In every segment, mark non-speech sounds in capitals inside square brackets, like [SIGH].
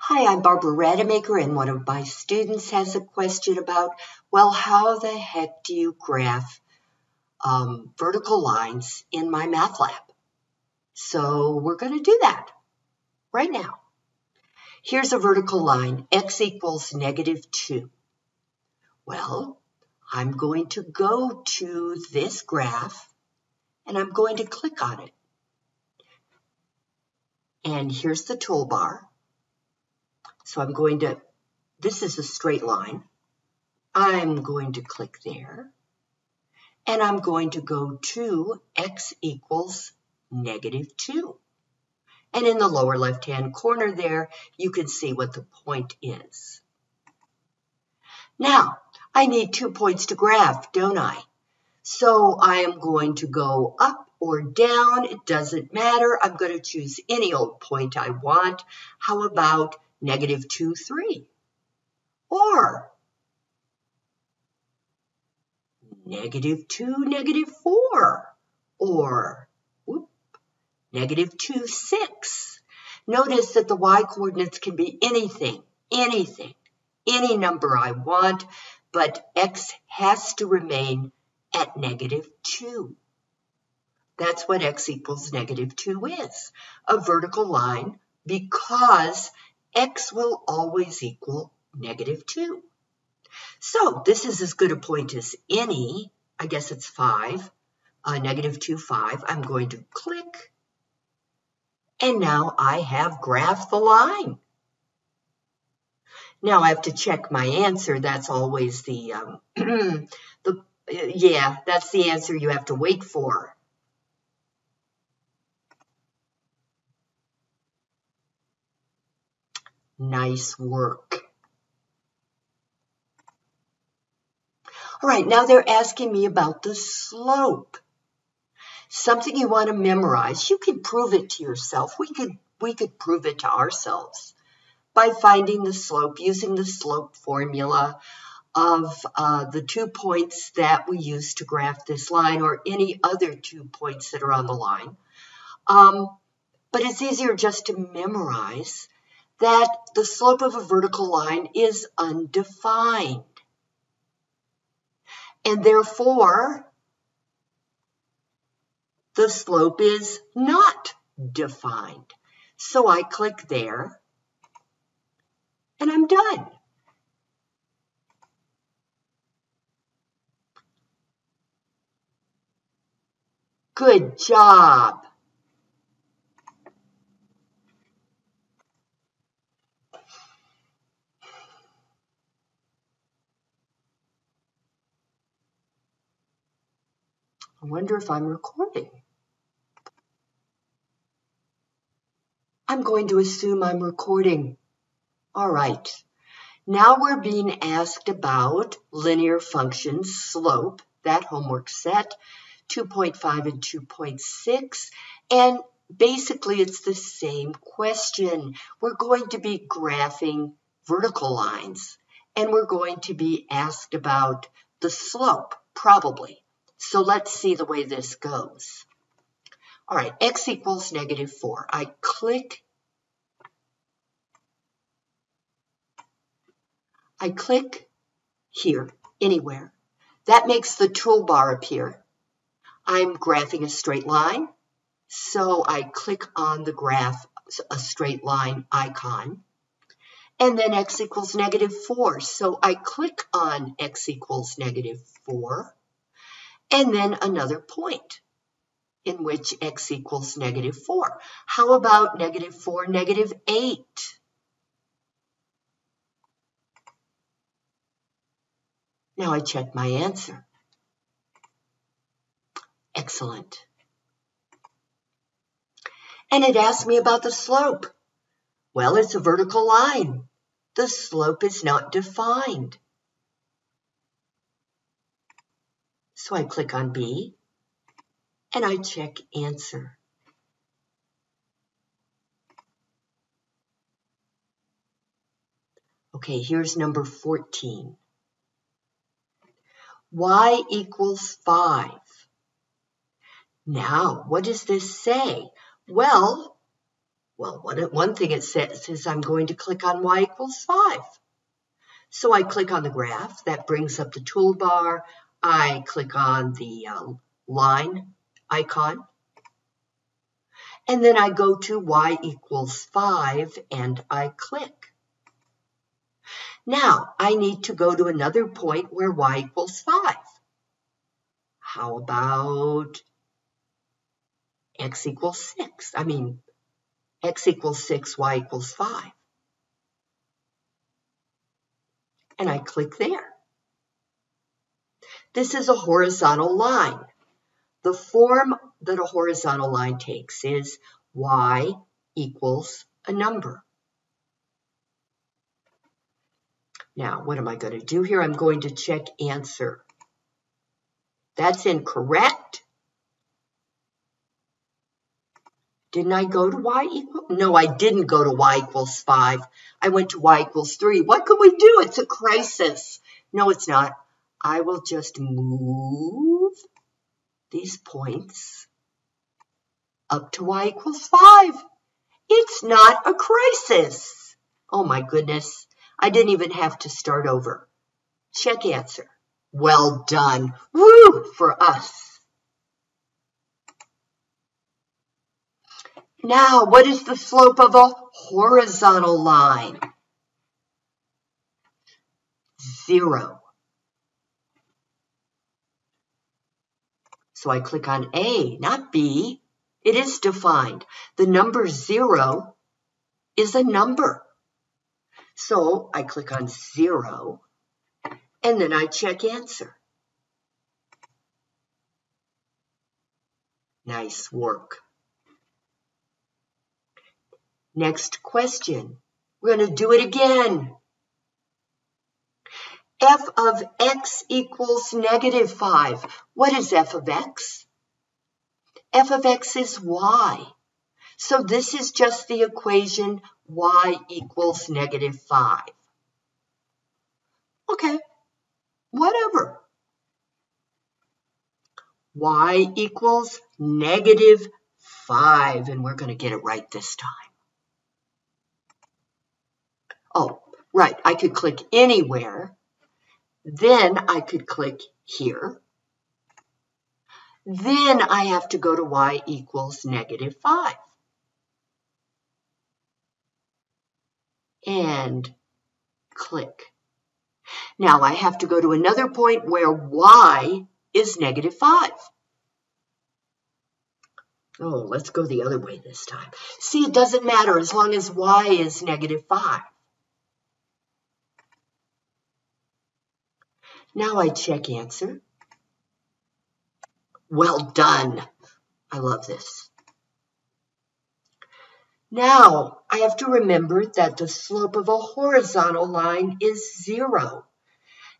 Hi, I'm Barbara Rademacher, and one of my students has a question about, well, how the heck do you graph um, vertical lines in MyMathLab? So we're going to do that right now. Here's a vertical line, x equals negative 2. Well, I'm going to go to this graph, and I'm going to click on it. And here's the toolbar. So I'm going to, this is a straight line. I'm going to click there. And I'm going to go to x equals negative 2. And in the lower left-hand corner there, you can see what the point is. Now, I need two points to graph, don't I? So I am going to go up or down. It doesn't matter. I'm going to choose any old point I want. How about negative 2, 3. Or negative 2, negative 4. Or whoop, negative 2, 6. Notice that the y-coordinates can be anything, anything, any number I want, but x has to remain at negative 2. That's what x equals negative 2 is, a vertical line because x will always equal negative 2. So this is as good a point as any. I guess it's 5, uh, negative 2, 5. I'm going to click. And now I have graphed the line. Now I have to check my answer. That's always the, um, [CLEARS THROAT] the yeah, that's the answer you have to wait for. Nice work. All right, now they're asking me about the slope. Something you want to memorize. You can prove it to yourself. We could we could prove it to ourselves by finding the slope using the slope formula of uh, the two points that we use to graph this line or any other two points that are on the line. Um, but it's easier just to memorize that the slope of a vertical line is undefined. And therefore, the slope is not defined. So I click there and I'm done. Good job. Wonder if I'm recording. I'm going to assume I'm recording. All right. Now we're being asked about linear functions, slope, that homework set, 2.5 and 2.6. And basically it's the same question. We're going to be graphing vertical lines and we're going to be asked about the slope, probably. So let's see the way this goes. All right, x equals negative 4. I click I click here, anywhere. That makes the toolbar appear. I'm graphing a straight line, so I click on the graph, a straight line icon. And then x equals negative 4, so I click on x equals negative 4 and then another point in which x equals negative 4. How about negative 4, negative 8? Now I check my answer. Excellent. And it asked me about the slope. Well, it's a vertical line. The slope is not defined. So I click on B and I check answer. Okay, here's number 14. y equals 5. Now, what does this say? Well, Well, one, one thing it says is I'm going to click on y equals 5. So I click on the graph. That brings up the toolbar. I click on the uh, line icon. And then I go to y equals 5 and I click. Now, I need to go to another point where y equals 5. How about x equals 6? I mean, x equals 6, y equals 5. And I click there. This is a horizontal line. The form that a horizontal line takes is y equals a number. Now, what am I going to do here? I'm going to check answer. That's incorrect. Didn't I go to y equal? No, I didn't go to y equals 5. I went to y equals 3. What could we do? It's a crisis. No, it's not. I will just move these points up to y equals 5. It's not a crisis. Oh my goodness. I didn't even have to start over. Check answer. Well done. Woo for us. Now, what is the slope of a horizontal line? Zero. So I click on A, not B. It is defined. The number zero is a number. So I click on zero and then I check answer. Nice work. Next question. We're going to do it again f of x equals negative 5. What is f of x? f of x is y. So this is just the equation y equals negative 5. Okay, whatever. y equals negative 5, and we're going to get it right this time. Oh, right, I could click anywhere then I could click here. Then I have to go to y equals negative 5. And click. Now I have to go to another point where y is negative 5. Oh, let's go the other way this time. See, it doesn't matter as long as y is negative 5. Now I check answer. Well done. I love this. Now, I have to remember that the slope of a horizontal line is zero.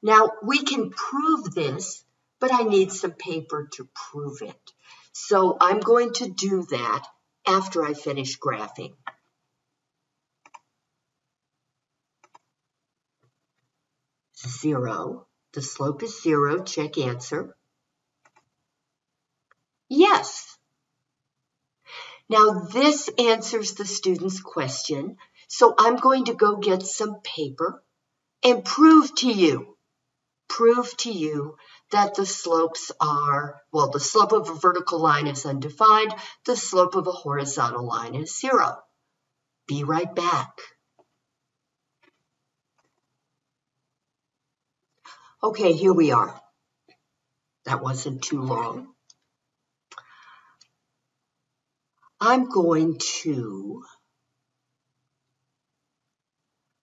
Now, we can prove this, but I need some paper to prove it. So I'm going to do that after I finish graphing. Zero. The slope is zero. Check answer. Yes. Now this answers the student's question. So I'm going to go get some paper and prove to you, prove to you that the slopes are, well, the slope of a vertical line is undefined. The slope of a horizontal line is zero. Be right back. Okay, here we are. That wasn't too long. I'm going to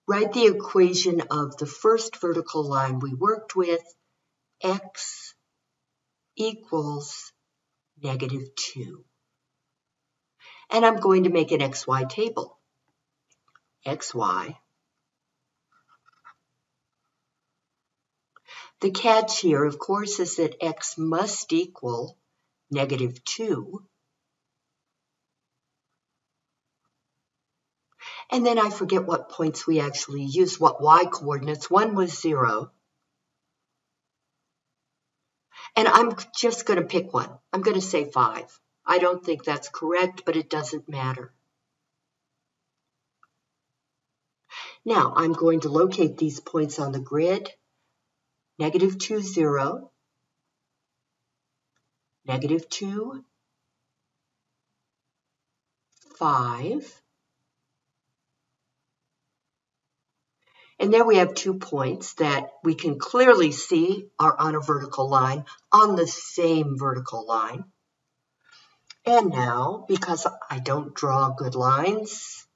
write the equation of the first vertical line we worked with, x equals negative 2. And I'm going to make an xy table. xy The catch here, of course, is that x must equal negative 2. And then I forget what points we actually used, what y coordinates. One was 0. And I'm just going to pick one. I'm going to say 5. I don't think that's correct, but it doesn't matter. Now I'm going to locate these points on the grid. Negative 2, 0. Negative 2, 5. And there we have two points that we can clearly see are on a vertical line, on the same vertical line. And now, because I don't draw good lines,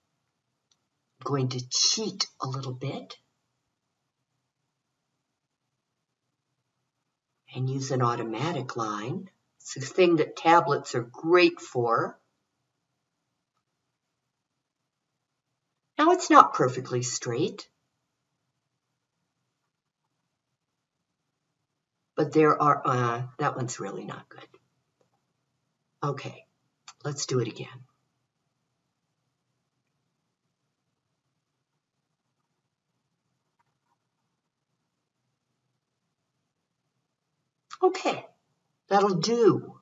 I'm going to cheat a little bit and use an automatic line. It's a thing that tablets are great for. Now it's not perfectly straight. But there are, uh, that one's really not good. Okay, let's do it again. Okay, that'll do.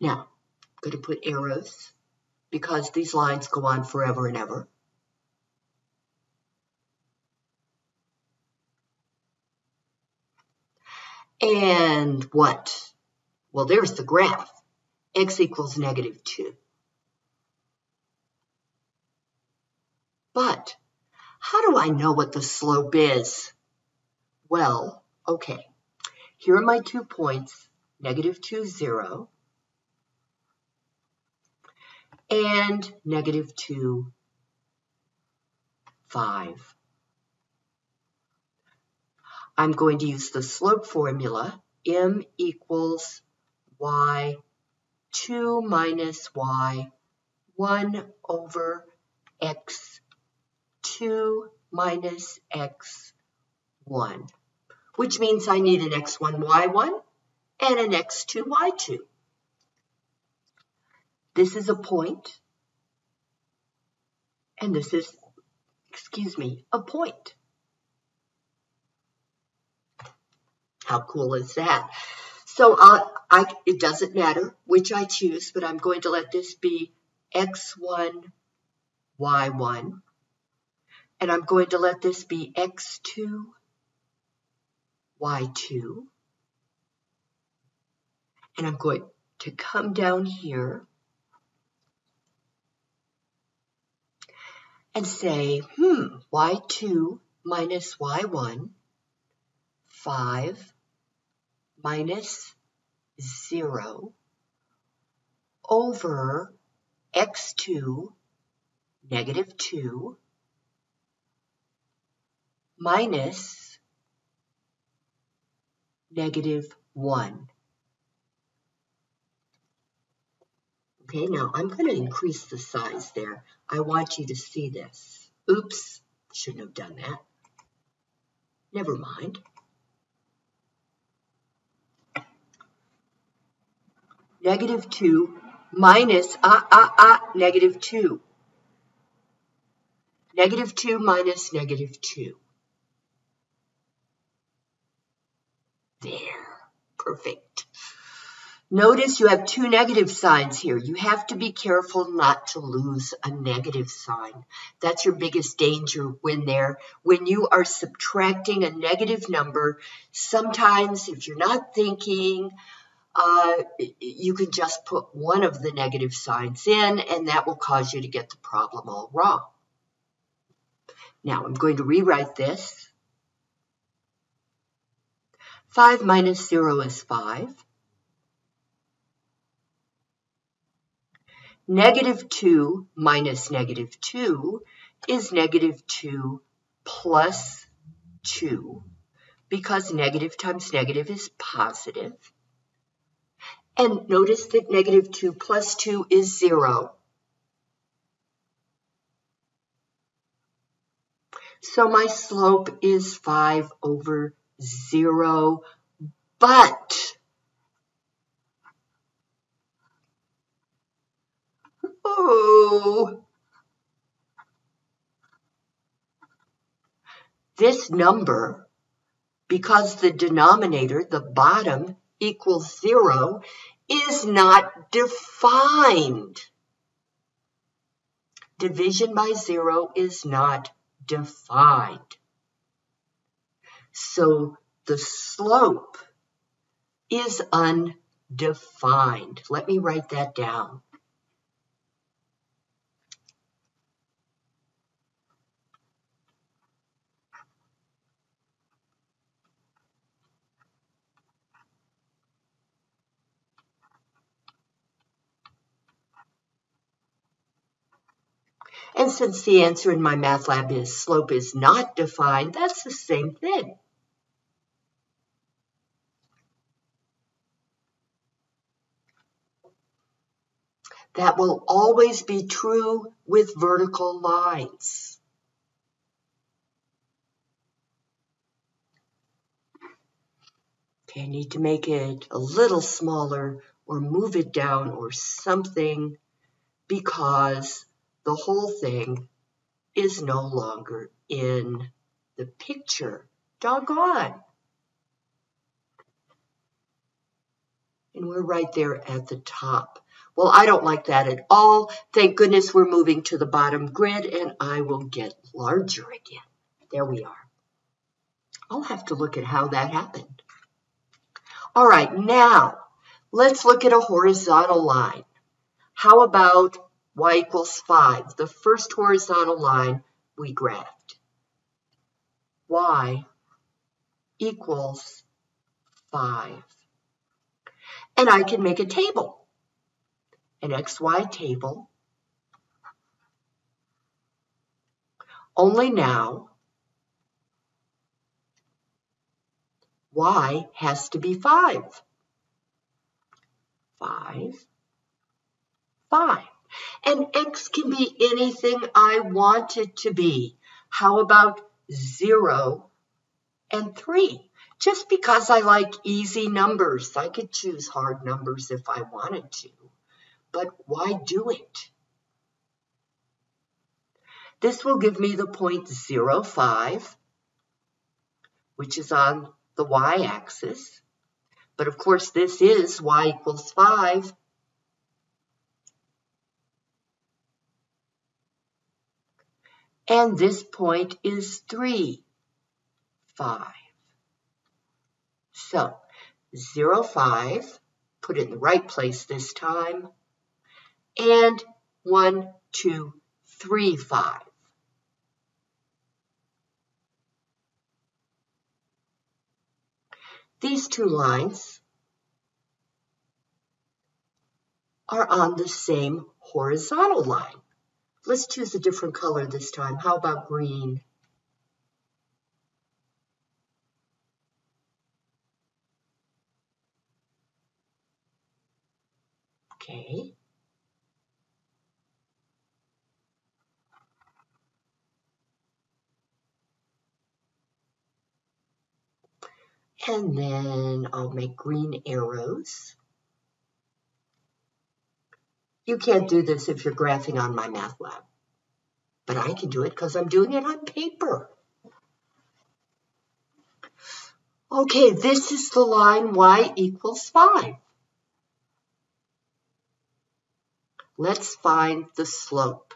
Now, I'm going to put arrows because these lines go on forever and ever. And what? Well, there's the graph. x equals negative 2. But how do I know what the slope is? Well, okay. Here are my two points, negative 2, 0, and negative 2, 5. I'm going to use the slope formula, m equals y 2 minus y 1 over x 2 minus x 1, which means I need an x1, y1 and an x2, y2. This is a point, and this is, excuse me, a point. How cool is that? So uh, I, it doesn't matter which I choose, but I'm going to let this be x1, y1. And I'm going to let this be x2, y2. And I'm going to come down here and say, hmm, y2 minus y1, 5 minus 0 over x2 negative 2 minus negative 1. Okay, now I'm going to increase the size there. I want you to see this. Oops, shouldn't have done that. Never mind. negative 2 minus, ah, ah, ah, negative 2. Negative 2 minus negative 2. There, perfect. Notice you have two negative signs here. You have to be careful not to lose a negative sign. That's your biggest danger when there, when you are subtracting a negative number. Sometimes if you're not thinking, uh, you can just put one of the negative signs in and that will cause you to get the problem all wrong. Now I'm going to rewrite this. 5 minus 0 is 5. Negative 2 minus negative 2 is negative 2 plus 2 because negative times negative is positive. And notice that negative 2 plus 2 is 0. So my slope is 5 over 0, but this number, because the denominator, the bottom, equals 0, is not defined. division by zero is not defined. So the slope is undefined. Let me write that down. And since the answer in MyMathLab is slope is not defined, that's the same thing. That will always be true with vertical lines. Okay, I need to make it a little smaller or move it down or something because the whole thing is no longer in the picture. Doggone. And we're right there at the top. Well, I don't like that at all. Thank goodness we're moving to the bottom grid and I will get larger again. There we are. I'll have to look at how that happened. All right, now let's look at a horizontal line. How about y equals 5? The first horizontal line we graphed. y equals 5. And I can make a table an XY table. Only now, Y has to be 5. 5, 5. And X can be anything I want it to be. How about 0 and 3? Just because I like easy numbers, I could choose hard numbers if I wanted to but why do it? This will give me the point 0.05, which is on the y-axis. But of course, this is y equals 5. And this point is 3, 5. So, 0, 5, put it in the right place this time and one, two, three, five. These two lines are on the same horizontal line. Let's choose a different color this time. How about green? Okay. And then um, I'll make green arrows. You can't do this if you're graphing on MyMathLab. But I can do it because I'm doing it on paper. Okay, this is the line y equals 5. Let's find the slope.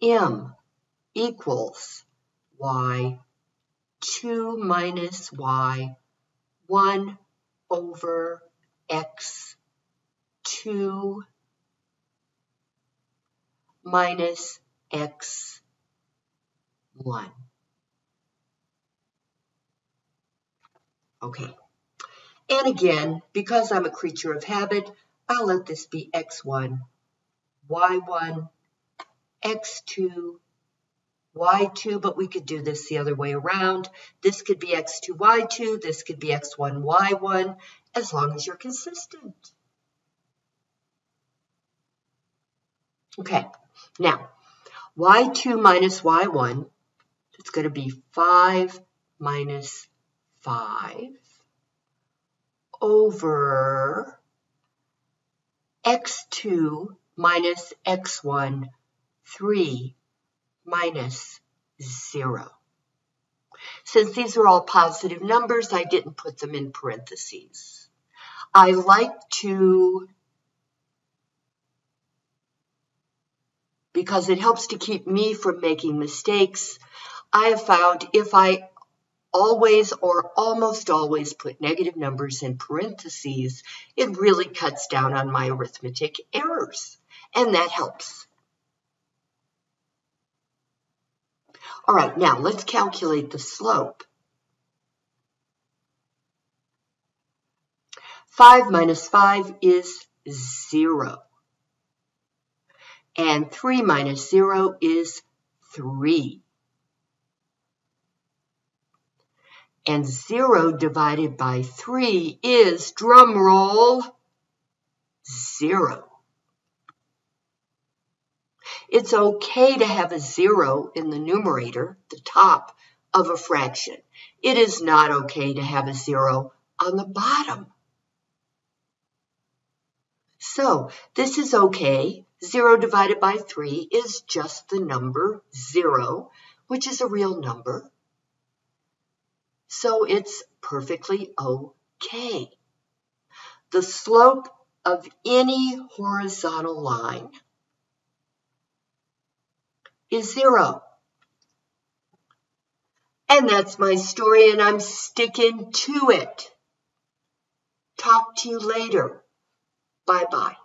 M equals y 2 minus y 1 over x 2 minus x 1. Okay. And again, because I'm a creature of habit, I'll let this be x1, y1, x2, y2, but we could do this the other way around. This could be x2, y2, this could be x1, y1, as long as you're consistent. Okay, now, y2 minus y1, it's going to be 5 minus 5 over x2 minus x1, 3 minus 0. Since these are all positive numbers, I didn't put them in parentheses. I like to because it helps to keep me from making mistakes. I have found if I always or almost always put negative numbers in parentheses, it really cuts down on my arithmetic errors, and that helps. All right, now let's calculate the slope. 5 minus 5 is 0. And 3 minus 0 is 3. And 0 divided by 3 is, drum roll, 0. It's okay to have a 0 in the numerator, the top of a fraction. It is not okay to have a 0 on the bottom. So this is okay. 0 divided by 3 is just the number 0, which is a real number. So it's perfectly okay. The slope of any horizontal line is 0. And that's my story, and I'm sticking to it. Talk to you later. Bye bye.